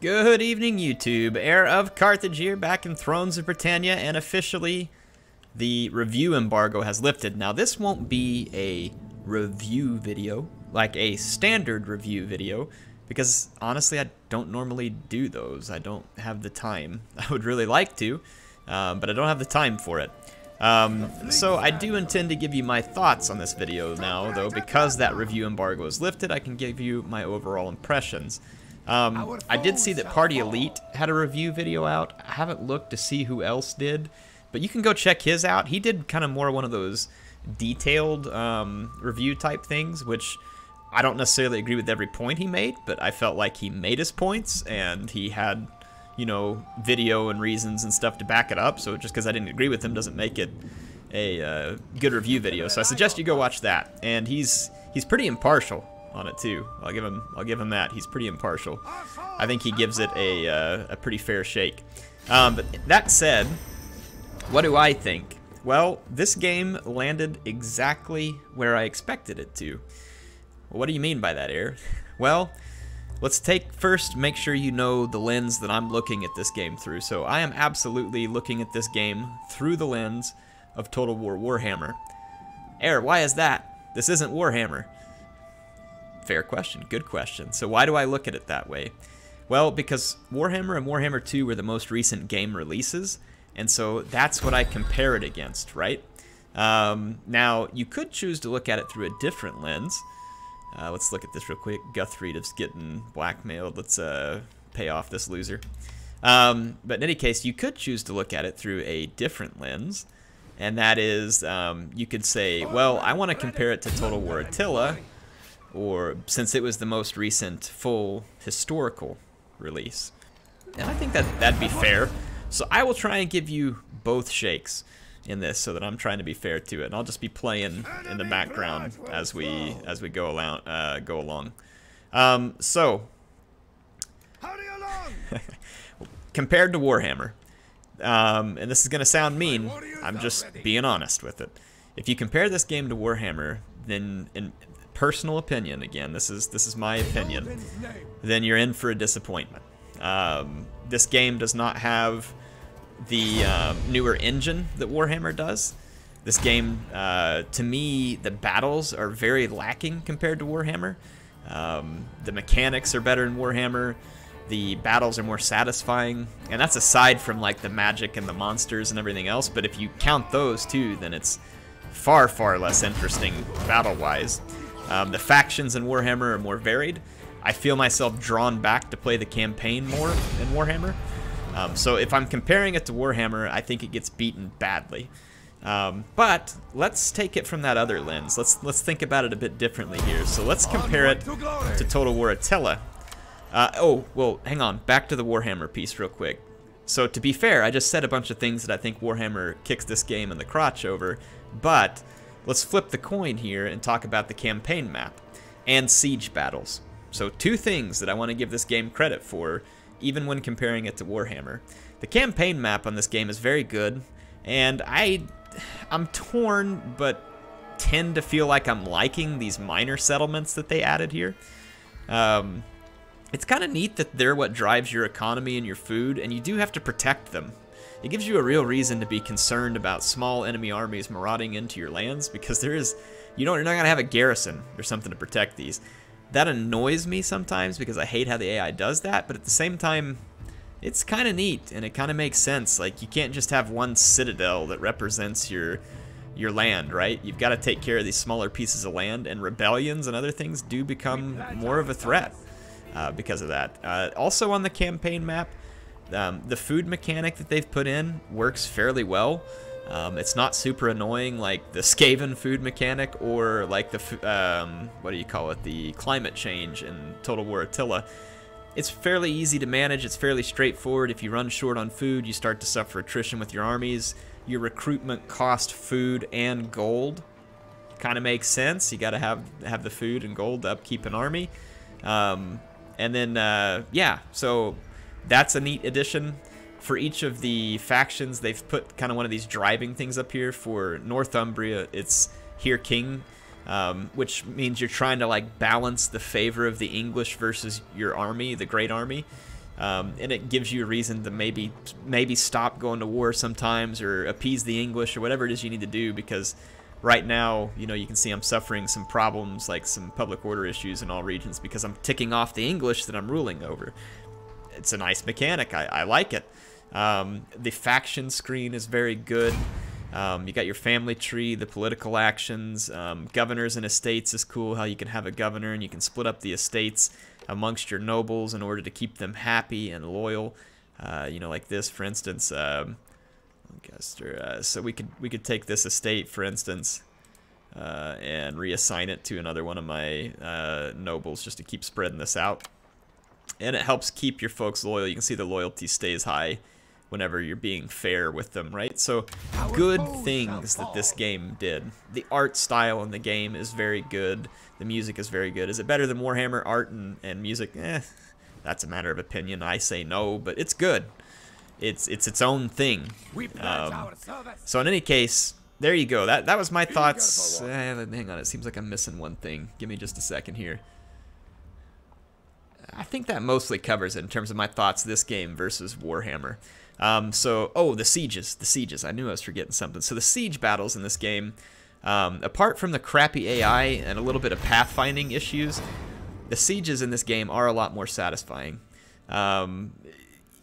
Good evening, YouTube. Heir of Carthage here, back in Thrones of Britannia, and officially the review embargo has lifted. Now, this won't be a review video, like a standard review video, because honestly, I don't normally do those. I don't have the time. I would really like to, um, but I don't have the time for it. Um, so I do intend to give you my thoughts on this video now, though, because that review embargo is lifted, I can give you my overall impressions. Um, I did see that Party Elite had a review video out. I haven't looked to see who else did, but you can go check his out. He did kind of more one of those detailed um, review type things, which I don't necessarily agree with every point he made, but I felt like he made his points and he had, you know, video and reasons and stuff to back it up. So just because I didn't agree with him doesn't make it a uh, good review video. So I suggest you go watch that. And he's he's pretty impartial on it too. I'll give him I'll give him that. He's pretty impartial. I think he gives it a uh, a pretty fair shake. Um, but that said, what do I think? Well, this game landed exactly where I expected it to. What do you mean by that, Heir? Well, let's take first make sure you know the lens that I'm looking at this game through. So I am absolutely looking at this game through the lens of Total War Warhammer. Heir, why is that? This isn't Warhammer. Fair question. Good question. So why do I look at it that way? Well, because Warhammer and Warhammer 2 were the most recent game releases, and so that's what I compare it against, right? Um, now, you could choose to look at it through a different lens. Uh, let's look at this real quick. Guthfrith is getting blackmailed. Let's uh, pay off this loser. Um, but in any case, you could choose to look at it through a different lens, and that is, um, you could say, well, I want to compare it to Total War Attila, or since it was the most recent full historical release. And I think that that'd be fair. So I will try and give you both shakes in this so that I'm trying to be fair to it. And I'll just be playing in the background as we as we go along uh, go along. Um, so compared to Warhammer, um, and this is going to sound mean, I'm just being honest with it. If you compare this game to Warhammer, then in, personal opinion again, this is this is my opinion, then you're in for a disappointment. Um, this game does not have the uh, newer engine that Warhammer does. This game, uh, to me, the battles are very lacking compared to Warhammer. Um, the mechanics are better in Warhammer. The battles are more satisfying, and that's aside from like the magic and the monsters and everything else. But if you count those too, then it's far, far less interesting battle-wise. Um, the factions in Warhammer are more varied. I feel myself drawn back to play the campaign more in Warhammer. Um, so if I'm comparing it to Warhammer, I think it gets beaten badly. Um, but let's take it from that other lens. Let's let's think about it a bit differently here. So let's compare it to Total War Attila. Uh, oh, well, hang on. Back to the Warhammer piece real quick. So to be fair, I just said a bunch of things that I think Warhammer kicks this game in the crotch over, but Let's flip the coin here and talk about the campaign map and siege battles. So two things that I want to give this game credit for, even when comparing it to Warhammer. The campaign map on this game is very good, and I, I'm torn, but tend to feel like I'm liking these minor settlements that they added here. Um, it's kind of neat that they're what drives your economy and your food, and you do have to protect them it gives you a real reason to be concerned about small enemy armies marauding into your lands because there is, you know, you're not gonna have a garrison or something to protect these. That annoys me sometimes because I hate how the AI does that, but at the same time, it's kind of neat and it kind of makes sense. Like you can't just have one citadel that represents your your land, right? You've got to take care of these smaller pieces of land, and rebellions and other things do become more of a threat uh, because of that. Uh, also on the campaign map, um, the food mechanic that they've put in works fairly well. Um, it's not super annoying like the Skaven food mechanic or like the, um, what do you call it, the climate change in Total War Attila. It's fairly easy to manage, it's fairly straightforward. If you run short on food, you start to suffer attrition with your armies. Your recruitment cost food and gold. Kind of makes sense. You got to have have the food and gold to upkeep an army. Um, and then, uh, yeah, so that's a neat addition. For each of the factions, they've put kind of one of these driving things up here. For Northumbria, it's here king, um, which means you're trying to like balance the favor of the English versus your army, the Great Army. Um, and it gives you a reason to maybe maybe stop going to war sometimes or appease the English or whatever it is you need to do because right now, you know, you can see I'm suffering some problems like some public order issues in all regions because I'm ticking off the English that I'm ruling over. It's a nice mechanic. I, I like it. Um, the faction screen is very good. Um, you got your family tree, the political actions, um, governors and estates is cool. How you can have a governor and you can split up the estates amongst your nobles in order to keep them happy and loyal. Uh, you know, like this, for instance. Um, uh, so we could we could take this estate, for instance, uh, and reassign it to another one of my uh, nobles just to keep spreading this out. And it helps keep your folks loyal. You can see the loyalty stays high whenever you're being fair with them, right? So good things that this game did. The art style in the game is very good. The music is very good. Is it better than Warhammer art and, and music? Eh, that's a matter of opinion. I say no, but it's good. It's it's its own thing. Um, so in any case, there you go. That that was my thoughts. Eh, hang on, it seems like I'm missing one thing. Give me just a second here. I think that mostly covers it in terms of my thoughts this game versus Warhammer. Um, so, oh, the sieges, the sieges. I knew I was forgetting something. So the siege battles in this game, um, apart from the crappy AI and a little bit of pathfinding issues, the sieges in this game are a lot more satisfying. Um,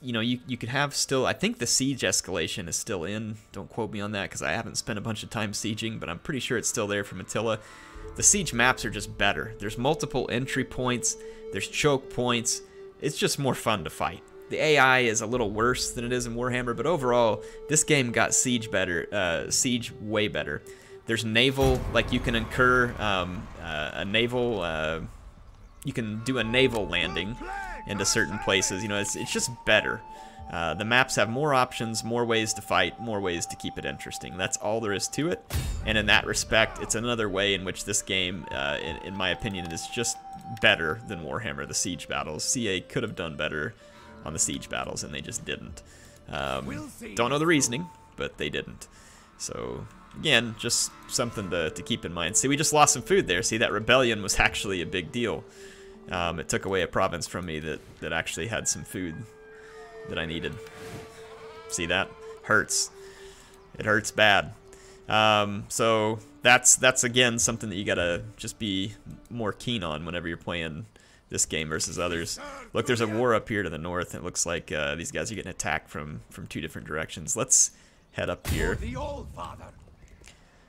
you know, you, you could have still, I think the siege escalation is still in. Don't quote me on that because I haven't spent a bunch of time sieging, but I'm pretty sure it's still there from Attila. The siege maps are just better. There's multiple entry points, there's choke points. It's just more fun to fight. The AI is a little worse than it is in Warhammer, but overall, this game got Siege better, uh, Siege way better. There's naval, like you can incur um, uh, a naval, uh, you can do a naval landing into certain places. You know, it's, it's just better. Uh, the maps have more options, more ways to fight, more ways to keep it interesting. That's all there is to it. And in that respect, it's another way in which this game, uh, in, in my opinion, is just better than Warhammer, the Siege battles. CA could have done better on the siege battles, and they just didn't. Um, don't know the reasoning, but they didn't. So, again, just something to, to keep in mind. See, we just lost some food there. See, that rebellion was actually a big deal. Um, it took away a province from me that, that actually had some food that I needed. See that? Hurts. It hurts bad. Um, so that's that's again something that you gotta just be more keen on whenever you're playing this game versus others. Look, there's a war up here to the north. It looks like uh, these guys are getting attacked from, from two different directions. Let's head up here.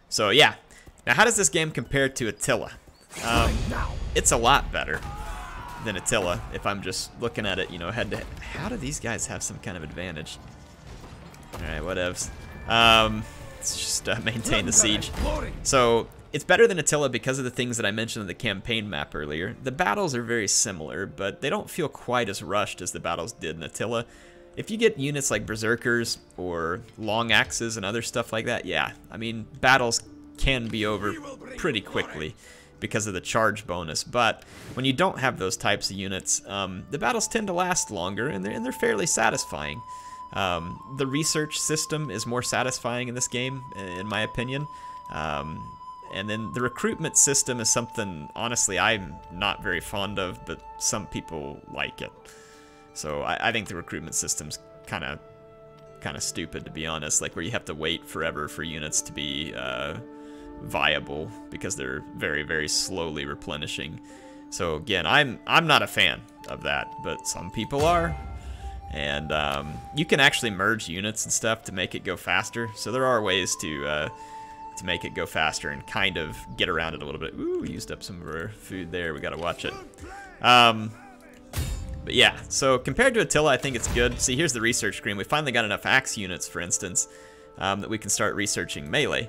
So, yeah. Now, how does this game compare to Attila? Um, it's a lot better than Attila, if I'm just looking at it, you know, head to head. How do these guys have some kind of advantage? Alright, whatevs. Um, let's just uh, maintain the siege. So, it's better than Attila because of the things that I mentioned in the campaign map earlier. The battles are very similar, but they don't feel quite as rushed as the battles did in Attila. If you get units like Berserkers or Long Axes and other stuff like that, yeah, I mean, battles can be over pretty quickly because of the charge bonus. But when you don't have those types of units, um, the battles tend to last longer and they're, and they're fairly satisfying. Um, the research system is more satisfying in this game, in my opinion. Um, and then the recruitment system is something, honestly, I'm not very fond of, but some people like it. So I, I think the recruitment system's kind of kind of stupid, to be honest. Like where you have to wait forever for units to be uh, viable because they're very, very slowly replenishing. So again, I'm I'm not a fan of that, but some people are. And um, you can actually merge units and stuff to make it go faster. So there are ways to uh, to make it go faster and kind of get around it a little bit. Ooh, used up some of our food there. We got to watch it. Um, but yeah, so compared to Attila, I think it's good. See, here's the research screen. We finally got enough axe units, for instance, um, that we can start researching melee,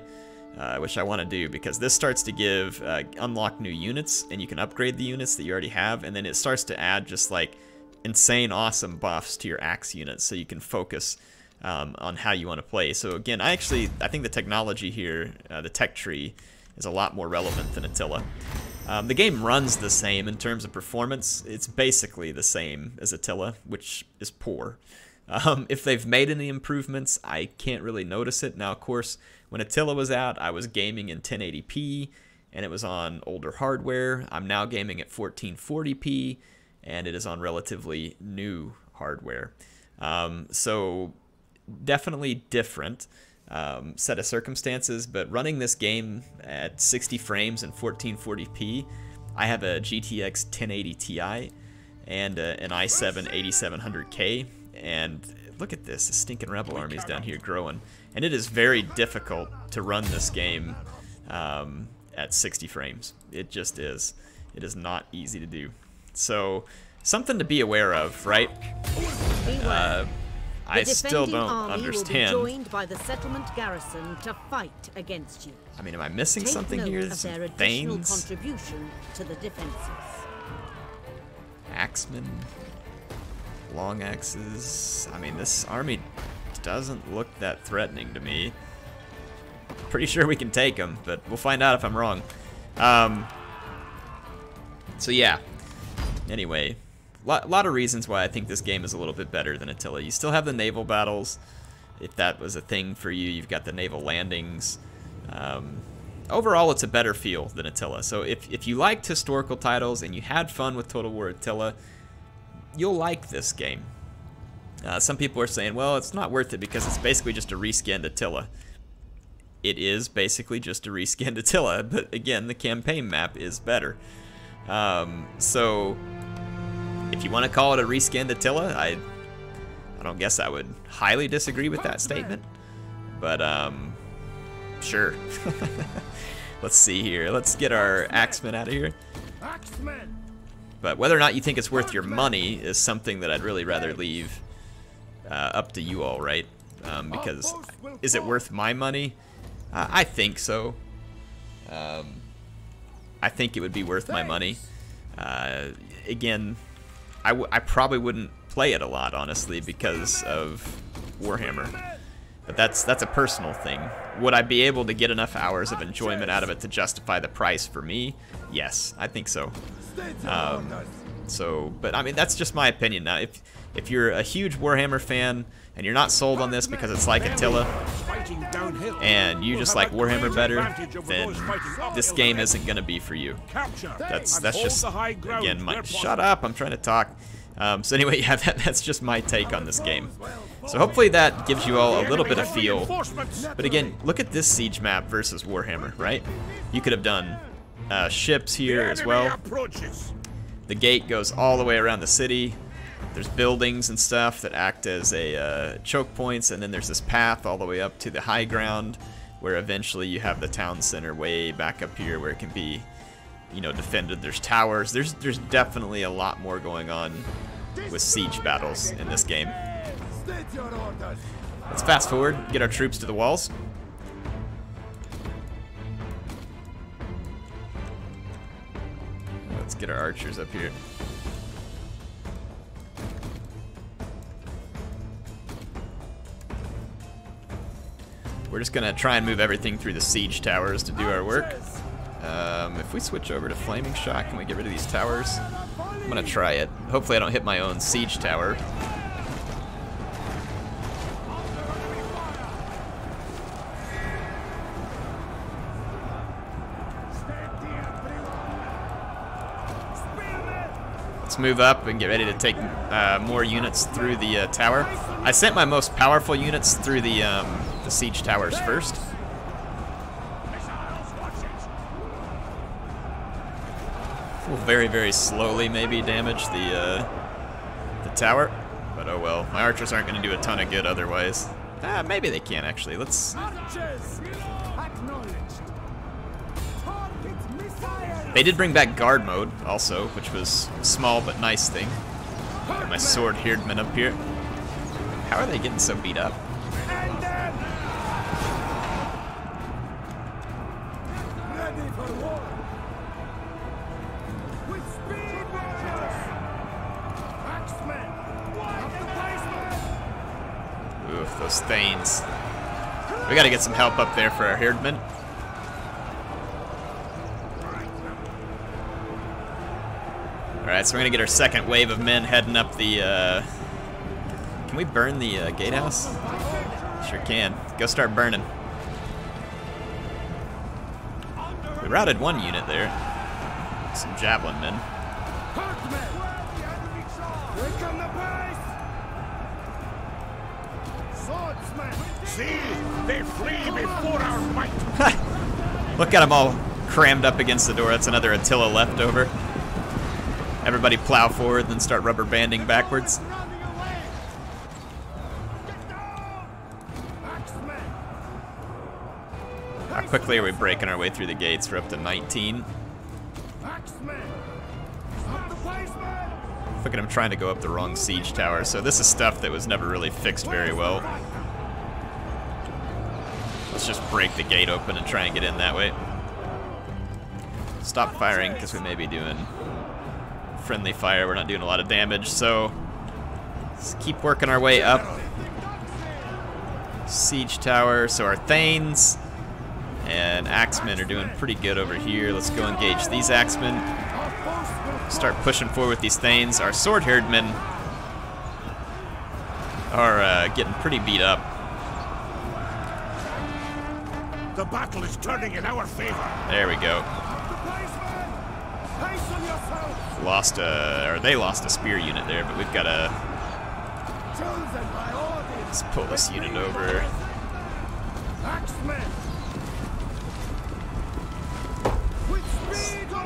uh, which I want to do because this starts to give uh, unlock new units, and you can upgrade the units that you already have, and then it starts to add just like insane awesome buffs to your axe units so you can focus um, on how you want to play. So again, I actually I think the technology here, uh, the tech tree, is a lot more relevant than Attila. Um, the game runs the same in terms of performance. It's basically the same as Attila, which is poor. Um, if they've made any improvements, I can't really notice it. Now, of course, when Attila was out, I was gaming in 1080p, and it was on older hardware. I'm now gaming at 1440p, and it is on relatively new hardware. Um, so definitely different um, set of circumstances, but running this game at 60 frames and 1440p, I have a GTX 1080 Ti and a, an i7 8700K, and look at this, the stinking rebel armies down here growing. And it is very difficult to run this game um, at 60 frames. It just is. It is not easy to do. So, something to be aware of, right? Uh, I still don't understand. Will be joined by the settlement garrison to fight against you. I mean, am I missing Take something here? Their additional Thanes, contribution to the defenses. axemen, long axes. I mean, this army doesn't look that threatening to me. Pretty sure we can take him, but we'll find out if I'm wrong. Um, so yeah. Anyway, a lot, lot of reasons why I think this game is a little bit better than Attila. You still have the naval battles, if that was a thing for you. You've got the naval landings. Um, overall, it's a better feel than Attila. So if, if you liked historical titles and you had fun with Total War Attila, you'll like this game. Uh, some people are saying, well, it's not worth it because it's basically just a reskinned Attila. It is basically just a reskinned Attila, but again, the campaign map is better. Um, so if you want to call it a reskinned Attila, I I don't guess I would highly disagree with that statement. But um sure. Let's see here. Let's get our axemen out of here. But whether or not you think it's worth your money is something that I'd really rather leave uh, up to you all, right? Um, because is it worth my money? Uh, I think so. Um, I think it would be worth my money. Uh, again, I, I probably wouldn't play it a lot, honestly, because of Warhammer. But that's that's a personal thing. Would I be able to get enough hours of enjoyment out of it to justify the price for me? Yes, I think so. Um, so, but I mean, that's just my opinion. Now, if if you're a huge Warhammer fan and you're not sold on this because it's like Attila, and you just like Warhammer better, then this game isn't gonna be for you. That's that's just again my shut up. I'm trying to talk. Um, so anyway, yeah, that, that's just my take on this game. So hopefully that gives you all a little bit of feel. But again, look at this siege map versus Warhammer, right? You could have done uh, ships here as well. The gate goes all the way around the city. There's buildings and stuff that act as a uh, choke points, and then there's this path all the way up to the high ground, where eventually you have the town center way back up here, where it can be, you know, defended. There's towers. There's there's definitely a lot more going on with siege battles in this game. Let's fast forward, get our troops to the walls. Let's get our archers up here. We're just gonna try and move everything through the siege towers to do our work. Um, if we switch over to flaming shot, can we get rid of these towers? I'm gonna try it. Hopefully I don't hit my own siege tower. Let's move up and get ready to take uh, more units through the uh, tower. I sent my most powerful units through the, um, the siege towers first. Will very, very slowly maybe damage the uh, the tower, but oh well. My archers aren't going to do a ton of good otherwise. Ah, maybe they can actually. Let's. They did bring back guard mode also, which was a small but nice thing. Got my sword hirdman up here. How are they getting so beat up? Gotta get some help up there for our hirdmen. Alright, so we're gonna get our second wave of men heading up the, uh... Can we burn the uh, gatehouse? Sure can. Go start burning. We routed one unit there. Some javelin men. See, they Look at them all crammed up against the door. That's another Attila leftover. Everybody plow forward, then start rubber banding backwards. How quickly are we breaking our way through the gates? We're up to 19. Look at him trying to go up the wrong siege tower. So this is stuff that was never really fixed very well. Let's just break the gate open and try and get in that way. Stop firing because we may be doing friendly fire. We're not doing a lot of damage, so let's keep working our way up. Siege tower, so our Thanes and Axemen are doing pretty good over here. Let's go engage these Axemen. Start pushing forward with these Thanes. Our Sword Hirdmen are uh, getting pretty beat up. Battle is turning in our favor. There we go. Lost a, or they lost a spear unit there, but we've got a. let's pull this unit over.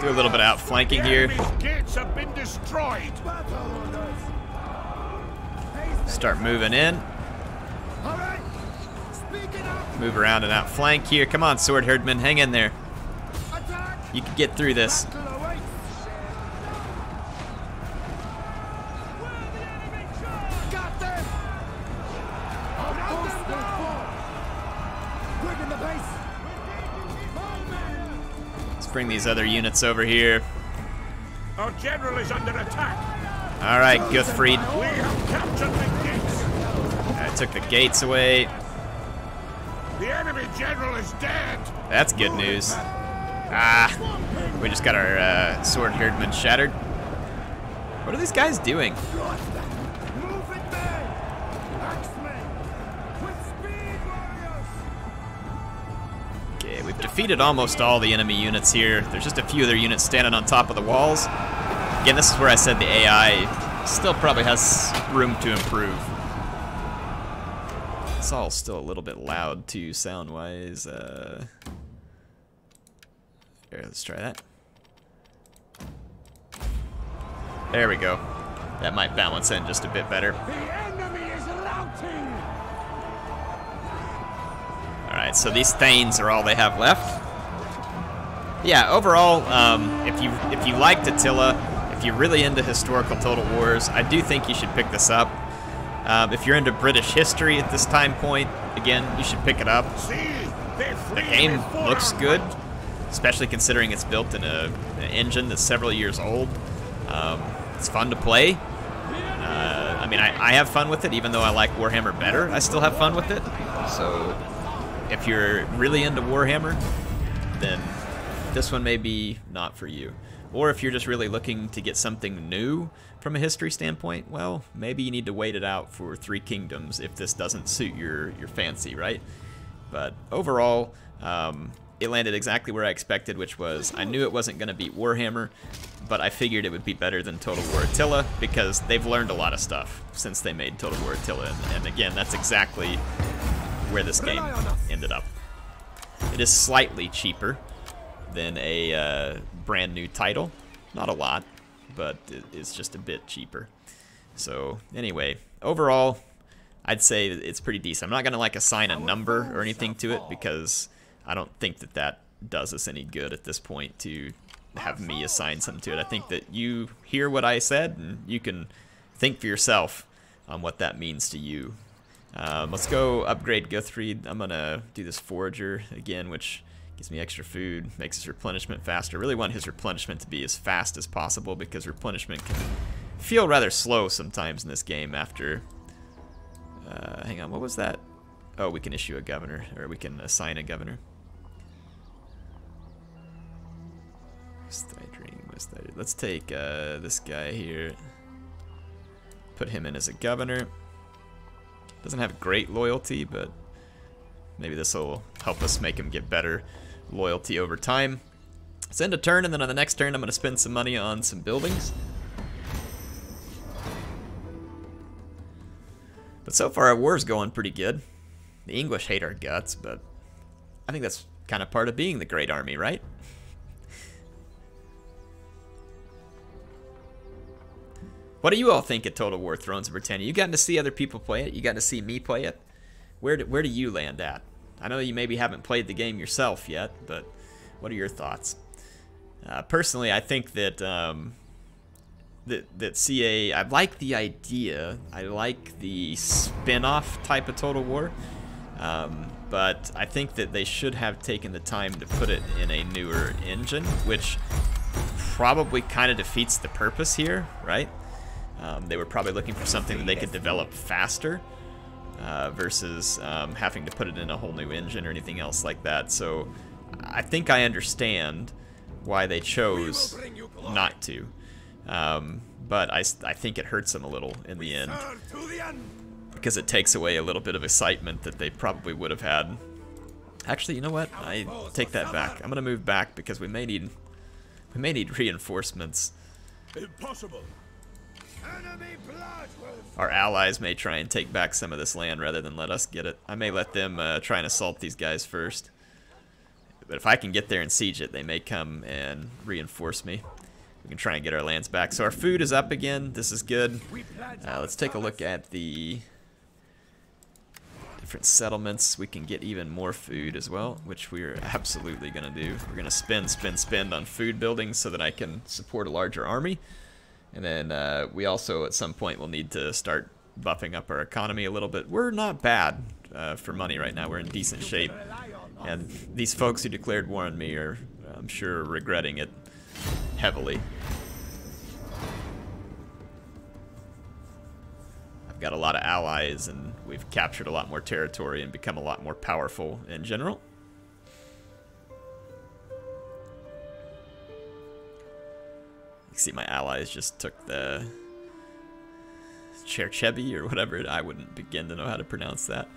Do a little bit of outflanking here. enemy's gates have been destroyed. Start moving in. Move around and outflank here. Come on, sword hirdman, hang in there. You can get through this. Let's bring these other units over here. Our general is under attack. All right, Guthfrith. We have captured the gates. I took the gates away. Enemy general is dead. That's good news. Ah, we just got our uh, sword hirdman shattered. What are these guys doing? Okay, we've defeated almost all the enemy units here. There's just a few other units standing on top of the walls. Again, this is where I said the AI still probably has room to improve. All still a little bit loud too, sound-wise. Uh, here, let's try that. There we go. That might balance in just a bit better. The enemy is routing. Alright, so these Thanes are all they have left. Yeah, overall, um, if you if you liked Attila, if you're really into historical Total Wars, I do think you should pick this up. Um, if you're into British history at this time point, again, you should pick it up. The game looks good, especially considering it's built in a, an engine that's several years old. Um, it's fun to play. Uh, I mean, I, I have fun with it, even though I like Warhammer better. I still have fun with it. So, if you're really into Warhammer, then this one may be not for you. Or if you're just really looking to get something new from a history standpoint, well, maybe you need to wait it out for Three Kingdoms if this doesn't suit your, your fancy, right? But overall, um, it landed exactly where I expected, which was I knew it wasn't going to beat Warhammer, but I figured it would be better than Total War Attila because they've learned a lot of stuff since they made Total War Attila. And, and again, that's exactly where this game ended up. It is slightly cheaper than a uh, brand new title. Not a lot, but it's just a bit cheaper. So anyway, overall, I'd say it's pretty decent. I'm not gonna like assign a number or anything to it because I don't think that that does us any good at this point to have me assign something to it. I think that you hear what I said and you can think for yourself on what that means to you. Um, let's go upgrade Guthfrith. I'm gonna do this Forager again, which gives me extra food, makes his replenishment faster. really want his replenishment to be as fast as possible because replenishment can feel rather slow sometimes in this game after uh, hang on, what was that? Oh, we can issue a governor, or we can assign a governor. Let's take uh, this guy here. Put him in as a governor. Doesn't have great loyalty, but maybe this will help us make him get better loyalty over time. Let's end a turn, and then on the next turn, I'm going to spend some money on some buildings. But so far, our war's going pretty good. The English hate our guts, but I think that's kind of part of being the Great Army, right? What do you all think of Total War Thrones of Britannia? You gotten to see other people play it? You got to see me play it? Where do, where do you land at? I know you maybe haven't played the game yourself yet, but what are your thoughts? Uh, personally, I think that um, that that CA. I like the idea. I like the spin-off type of Total War, um, but I think that they should have taken the time to put it in a newer engine, which probably kind of defeats the purpose here, right? Um, they were probably looking for something that they could develop faster uh, versus um, having to put it in a whole new engine or anything else like that. So I think I understand why they chose not to. Um, but I, I think it hurts them a little in the end because it takes away a little bit of excitement that they probably would have had. Actually, you know what? I take that back. I'm gonna move back because we may need we may need reinforcements. Impossible. Our allies may try and take back some of this land rather than let us get it. I may let them uh, try and assault these guys first. But if I can get there and siege it, they may come and reinforce me. We can try and get our lands back. So our food is up again. This is good. Uh, let's take a look at the different settlements. We can get even more food as well, which we are absolutely going to do. We're going to spend, spend, spend on food building so that I can support a larger army. And then uh, we also, at some point, will need to start buffing up our economy a little bit. We're not bad uh, for money right now. We're in decent shape. And these folks who declared war on me are, I'm sure, regretting it heavily. I've got a lot of allies, and we've captured a lot more territory and become a lot more powerful in general. You see my allies just took the Cherchebi or whatever. I wouldn't begin to know how to pronounce that.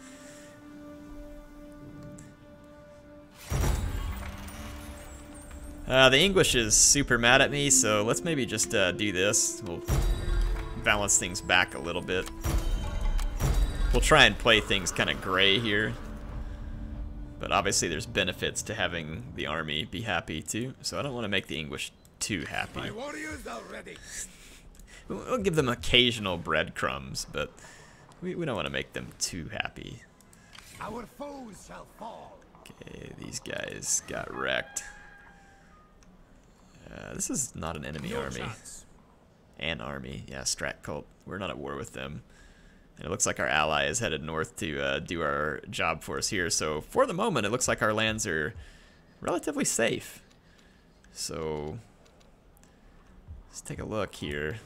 Uh, the English is super mad at me, so let's maybe just uh, do this. We'll balance things back a little bit. We'll try and play things kind of gray here. But obviously there's benefits to having the army be happy too, so I don't want to make the English too happy. we'll give them occasional breadcrumbs, but we, we don't want to make them too happy. Our foes shall fall. Okay, these guys got wrecked. Uh, this is not an enemy army. Chance. An army. Yeah, Strat Clut. We're not at war with them. And it looks like our ally is headed north to uh, do our job for us here. So for the moment, it looks like our lands are relatively safe. So let's take a look here.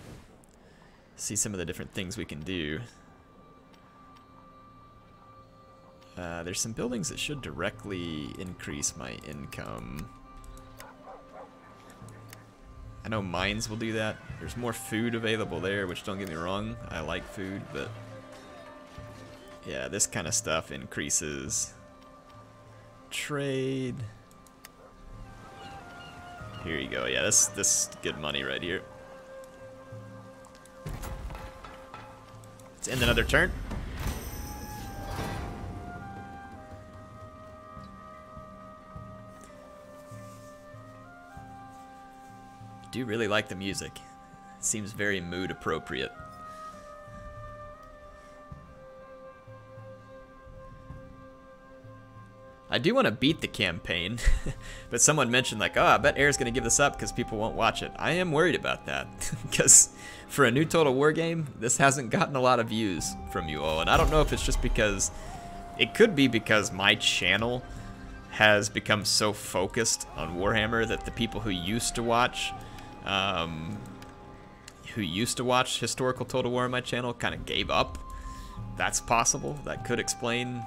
See some of the different things we can do. Uh, there's some buildings that should directly increase my income. I know mines will do that. There's more food available there, which don't get me wrong, I like food, but yeah, this kind of stuff increases trade. Here you go. Yeah, this this good money right here. Let's end another turn. do really like the music. It seems very mood appropriate. I do want to beat the campaign, but someone mentioned like, oh, I bet Heir's going to give this up because people won't watch it. I am worried about that because for a new Total War game, this hasn't gotten a lot of views from you all. And I don't know if it's just because, it could be because my channel has become so focused on Warhammer that the people who used to watch um, who used to watch historical Total War on my channel kind of gave up. That's possible. That could explain.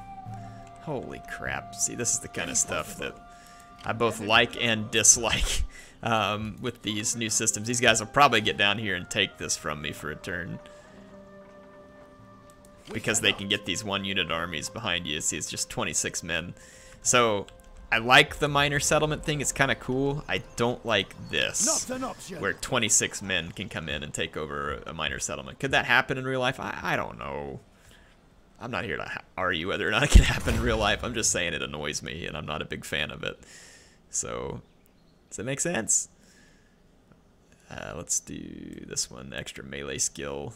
Holy crap. See, this is the kind of stuff that I both like and dislike um, with these new systems. These guys will probably get down here and take this from me for a turn. Because they can get these one unit armies behind you. See, it's just 26 men. So I like the minor settlement thing. It's kind of cool. I don't like this, where 26 men can come in and take over a minor settlement. Could that happen in real life? I, I don't know. I'm not here to argue whether or not it can happen in real life. I'm just saying it annoys me, and I'm not a big fan of it. So, does that make sense? Uh, let's do this one, extra melee skill.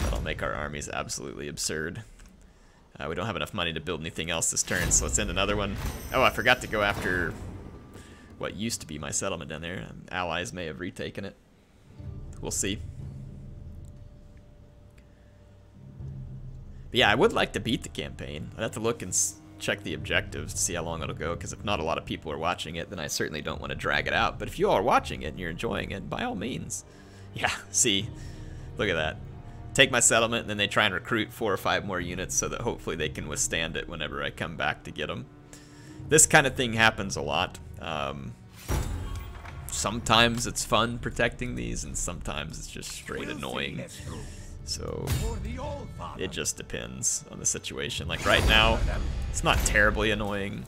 That'll make our armies absolutely absurd. Uh, we don't have enough money to build anything else this turn, so let's end another one. Oh, I forgot to go after what used to be my settlement down there. Allies may have retaken it. We'll see. But yeah, I would like to beat the campaign. I'd have to look and check the objectives to see how long it'll go, because if not a lot of people are watching it, then I certainly don't want to drag it out. But if you all are watching it and you're enjoying it, by all means. Yeah, see, look at that. Take my settlement, and then they try and recruit four or five more units so that hopefully they can withstand it whenever I come back to get them. This kind of thing happens a lot. Um, sometimes it's fun protecting these, and sometimes it's just straight annoying. So it just depends on the situation. Like right now, it's not terribly annoying.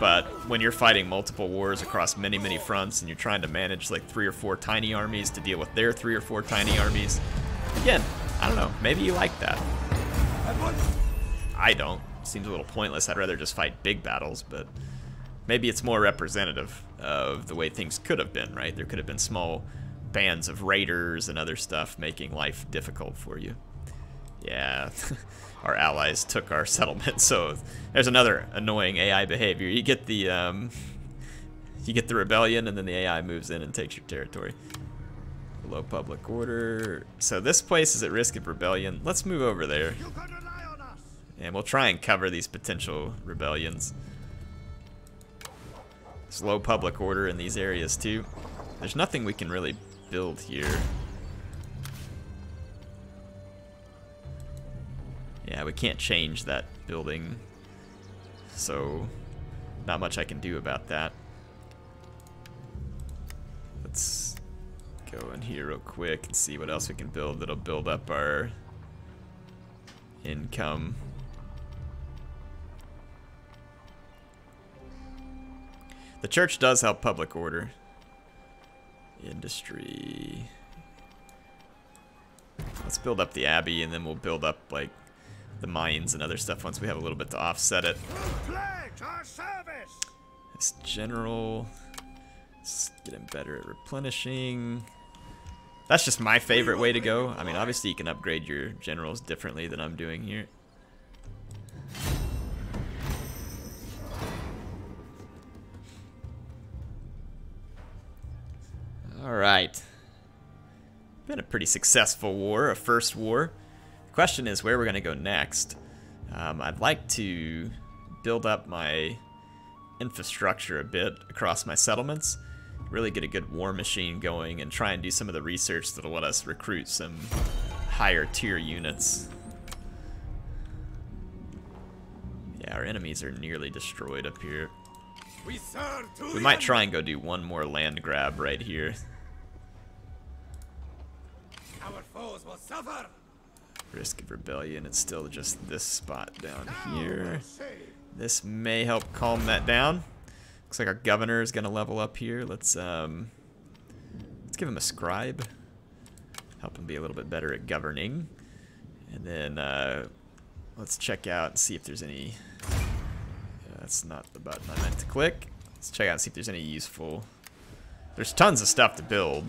But when you're fighting multiple wars across many, many fronts and you're trying to manage like three or four tiny armies to deal with their three or four tiny armies, again, I don't know, maybe you like that. I don't. Seems a little pointless. I'd rather just fight big battles, but maybe it's more representative of the way things could have been, right? There could have been small bands of raiders and other stuff making life difficult for you. Yeah, our allies took our settlement, so there's another annoying AI behavior. You get the um, you get the rebellion, and then the AI moves in and takes your territory. Low public order. So this place is at risk of rebellion. Let's move over there. And we'll try and cover these potential rebellions. There's low public order in these areas too. There's nothing we can really build here. Yeah, we can't change that building, so not much I can do about that. Let's go in here real quick and see what else we can build that'll build up our income. The church does help public order. Industry. Let's build up the abbey and then we'll build up like the mines and other stuff once we have a little bit to offset it. This general. Let's better at replenishing. That's just my favorite way to go. I mean, obviously you can upgrade your generals differently than I'm doing here. Been a pretty successful war, a first war. The question is where we're going to go next. Um, I'd like to build up my infrastructure a bit across my settlements, really get a good war machine going, and try and do some of the research that'll let us recruit some higher tier units. Yeah, our enemies are nearly destroyed up here. We might try and go do one more land grab right here. Our foes will suffer. Risk of rebellion, it's still just this spot down here. This may help calm that down. Looks like our governor is gonna level up here. Let's um let's give him a scribe. Help him be a little bit better at governing. And then uh let's check out and see if there's any that's not the button I meant to click. Let's check out and see if there's any useful... There's tons of stuff to build.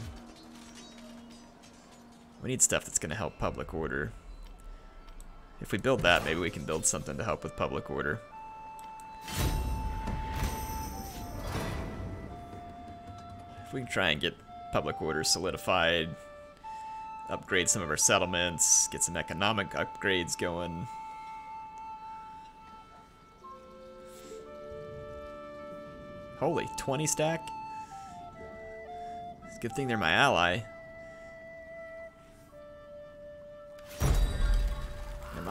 We need stuff that's going to help public order. If we build that, maybe we can build something to help with public order. If we can try and get public order solidified, upgrade some of our settlements, get some economic upgrades going, Holy, 20 stack? It's a good thing they're my ally.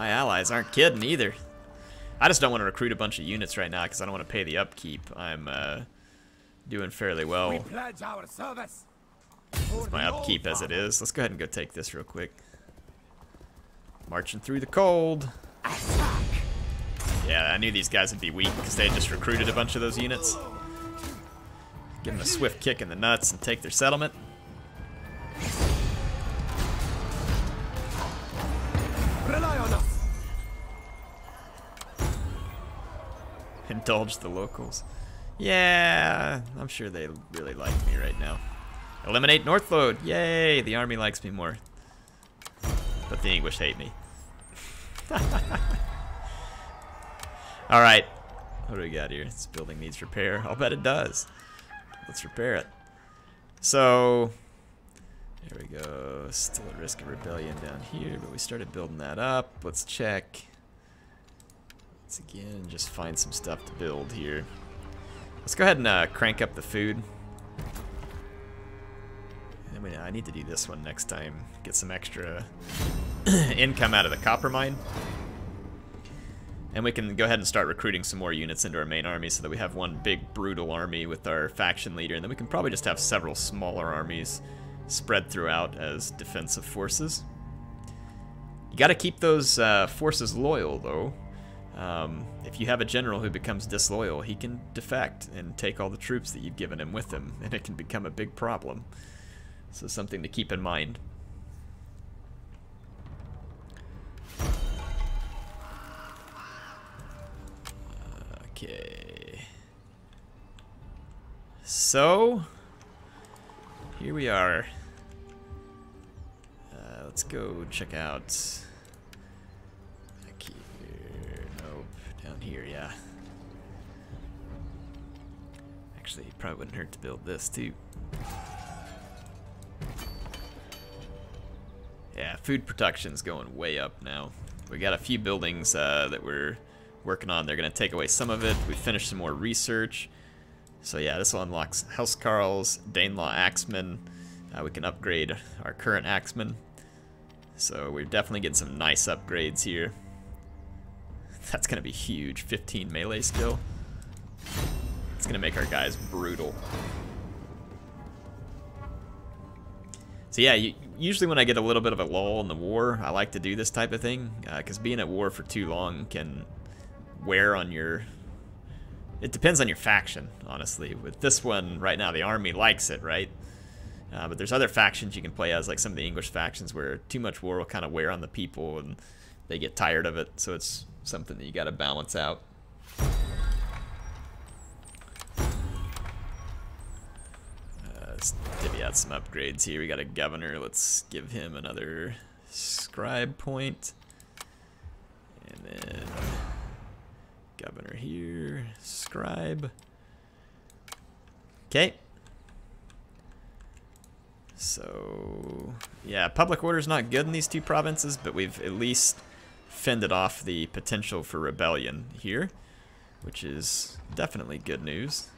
My allies aren't kidding either. I just don't want to recruit a bunch of units right now because I don't want to pay the upkeep. I'm uh, doing fairly well. We pledge our service. It's my upkeep as it is. Let's go ahead and go take this real quick. Marching through the cold. Yeah, I knew these guys would be weak because they just recruited a bunch of those units. Give them a swift kick in the nuts and take their settlement. Indulge the locals. Yeah, I'm sure they really like me right now. Eliminate Northload. Yay, the army likes me more. But the English hate me. Alright. What do we got here? This building needs repair. I'll bet it does. Let's repair it. So, there we go. Still at risk of rebellion down here, but we started building that up. Let's check. Again just find some stuff to build here. Let's go ahead and uh, crank up the food. I mean, I need to do this one next time. Get some extra income out of the copper mine. And we can go ahead and start recruiting some more units into our main army so that we have one big brutal army with our faction leader. And then we can probably just have several smaller armies spread throughout as defensive forces. You got to keep those uh, forces loyal, though. Um, if you have a general who becomes disloyal, he can defect and take all the troops that you've given him with him, and it can become a big problem. So something to keep in mind. Okay. So, here we are. Uh, let's go check out. Probably wouldn't hurt to build this too. Yeah, food production's going way up now. We got a few buildings uh, that we're working on. They're going to take away some of it. We finished some more research. So yeah, this will unlock Housecarls, Danelaw Axemen. Uh, we can upgrade our current Axemen. So we're definitely getting some nice upgrades here. That's going to be huge. 15 melee skill. Going to make our guys brutal. So yeah, you, usually when I get a little bit of a lull in the war, I like to do this type of thing, because uh, being at war for too long can wear on your... It depends on your faction, honestly. With this one, right now, the army likes it, right? Uh, but there's other factions you can play as, like some of the English factions, where too much war will kind of wear on the people, and they get tired of it, so it's something that you got to balance out. Let's divvy out some upgrades here. We got a governor. Let's give him another scribe point. And then governor here, scribe. Okay. So, yeah, public order's not good in these two provinces, but we've at least fended off the potential for rebellion here, which is definitely good news.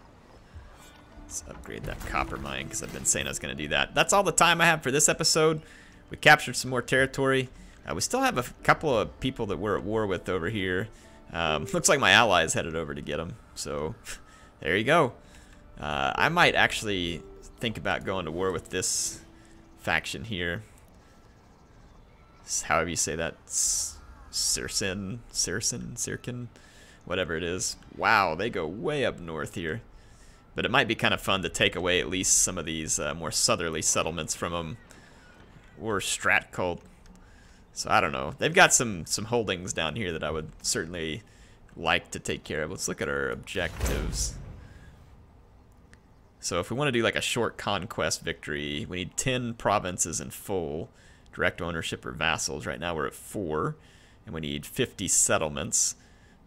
Let's upgrade that copper mine because I've been saying I was going to do that. That's all the time I have for this episode. We captured some more territory. Uh, we still have a couple of people that we're at war with over here. Um, looks like my allies headed over to get them. So there you go. Uh, I might actually think about going to war with this faction here. However you say that. Sirsin, Sirsin, Sirkin, whatever it is. Wow, they go way up north here. But it might be kind of fun to take away at least some of these uh, more southerly settlements from them. Or Strat Clut. So I don't know. They've got some, some holdings down here that I would certainly like to take care of. Let's look at our objectives. So if we want to do like a short conquest victory, we need 10 provinces in full direct ownership or vassals. Right now we're at 4. And we need 50 settlements.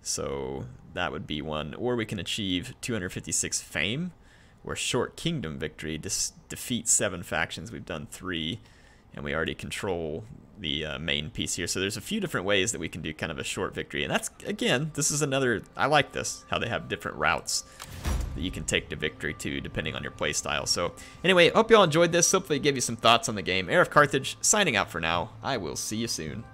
So that would be one. Or we can achieve 256 fame, where short kingdom victory dis defeats seven factions. We've done three, and we already control the uh, main piece here. So there's a few different ways that we can do kind of a short victory. And that's, again, this is another, I like this, how they have different routes that you can take to victory too, depending on your playstyle. So anyway, hope you all enjoyed this. Hopefully it gave you some thoughts on the game. Heir of Carthage, signing out for now. I will see you soon.